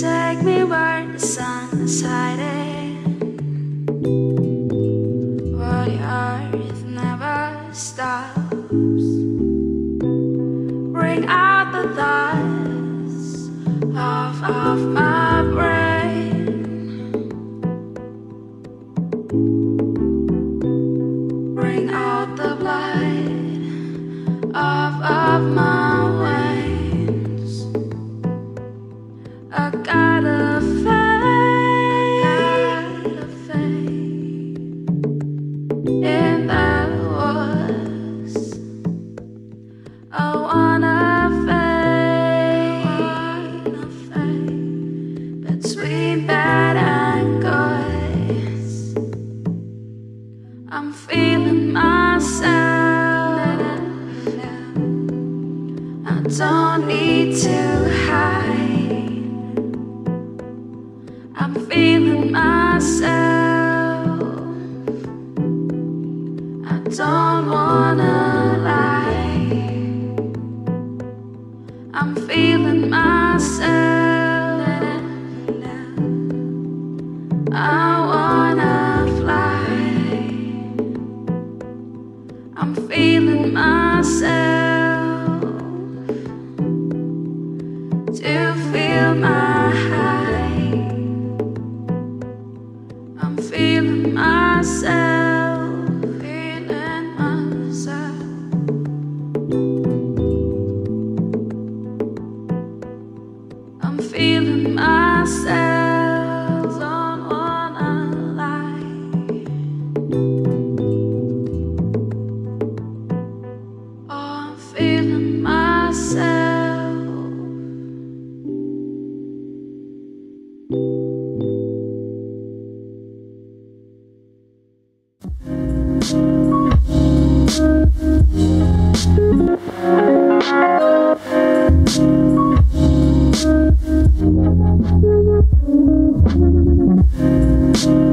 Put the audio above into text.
Take me where the sun hiding, the earth never stops. Bring out the thoughts of, of my brain. Between bad good. I'm feeling myself. I don't need to hide. I'm feeling myself. I don't wanna lie. I'm feeling myself. I wanna fly. I'm feeling myself to feel my high. I'm feeling myself, feeling myself. I'm feeling myself. Thank you.